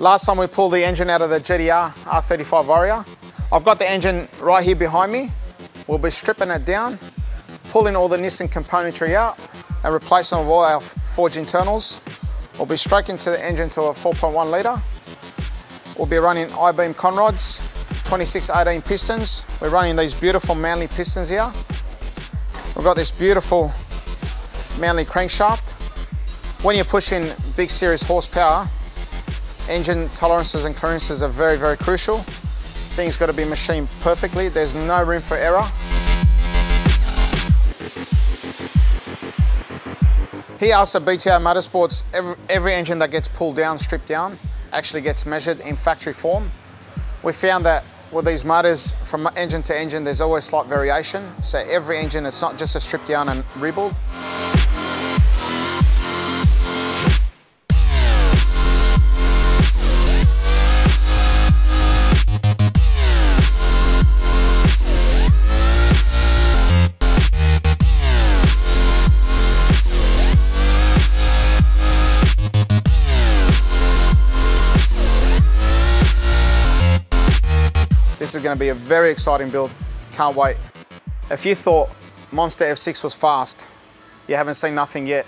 Last time we pulled the engine out of the GTR R35 Warrior. I've got the engine right here behind me. We'll be stripping it down, pulling all the Nissan componentry out and replacing all our forge internals. We'll be stroking to the engine to a 4.1 litre. We'll be running I-beam conrods, 2618 pistons. We're running these beautiful Manley pistons here. We've got this beautiful Manley crankshaft. When you're pushing big series horsepower, engine tolerances and clearances are very, very crucial. Things got to be machined perfectly. There's no room for error. Here also BTA Motorsports, every, every engine that gets pulled down, stripped down, actually gets measured in factory form. We found that with these motors, from engine to engine, there's always slight variation. So every engine, it's not just a strip down and rebuild. This is going to be a very exciting build. Can't wait. If you thought Monster F6 was fast, you haven't seen nothing yet.